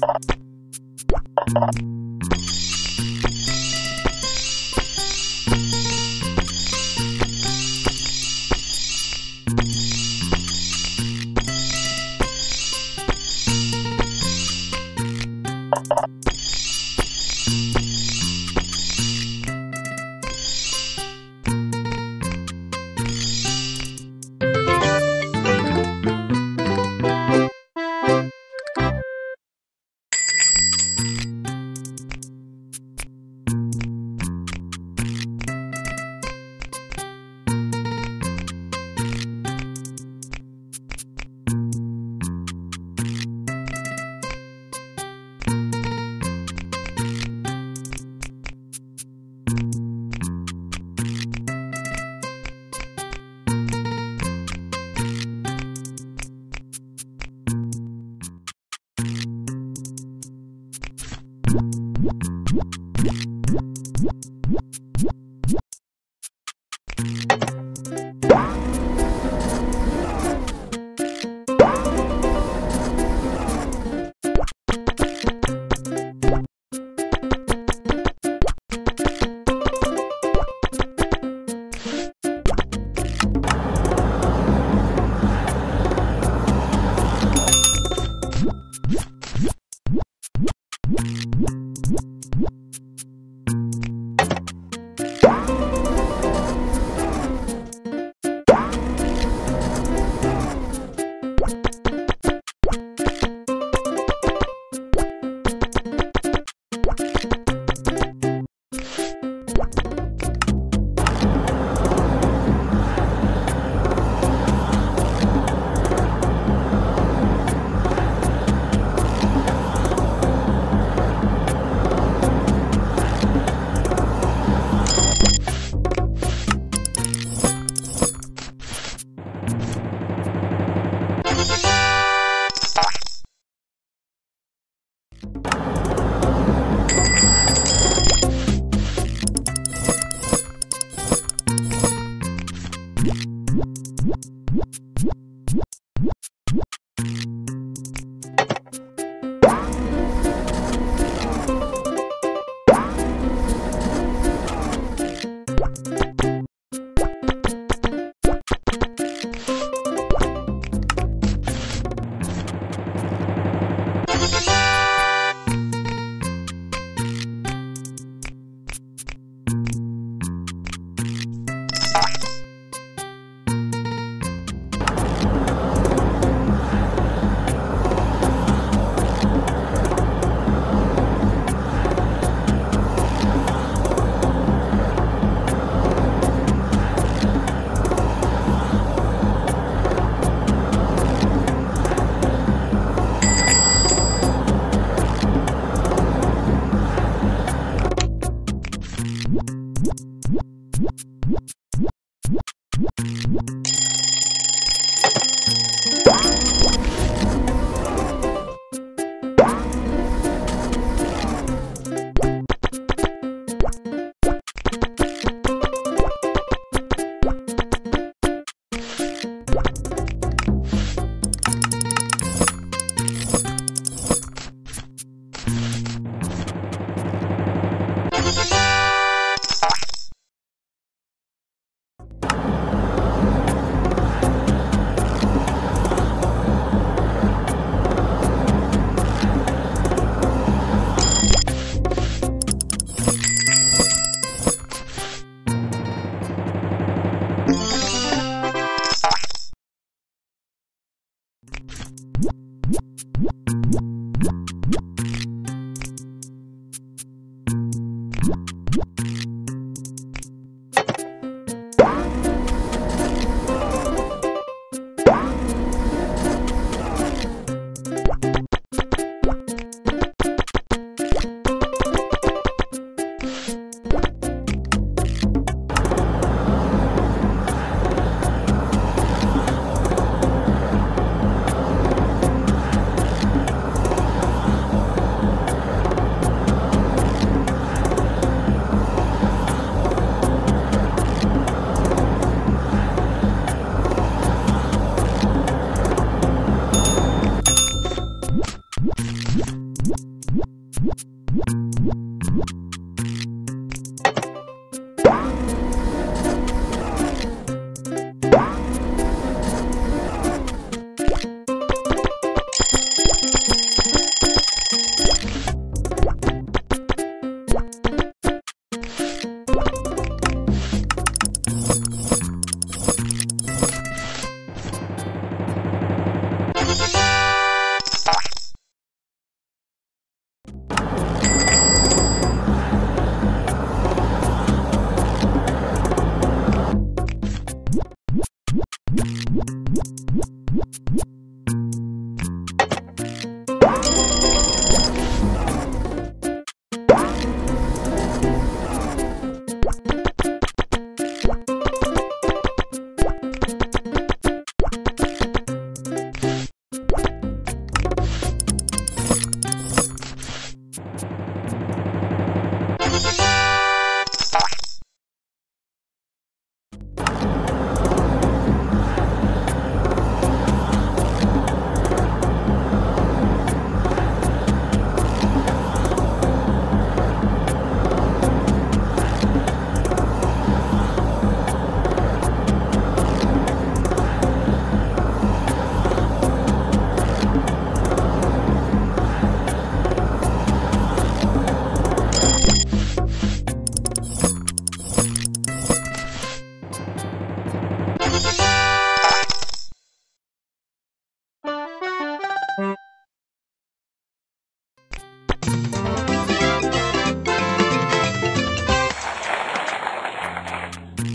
Thank you. You you. Bye.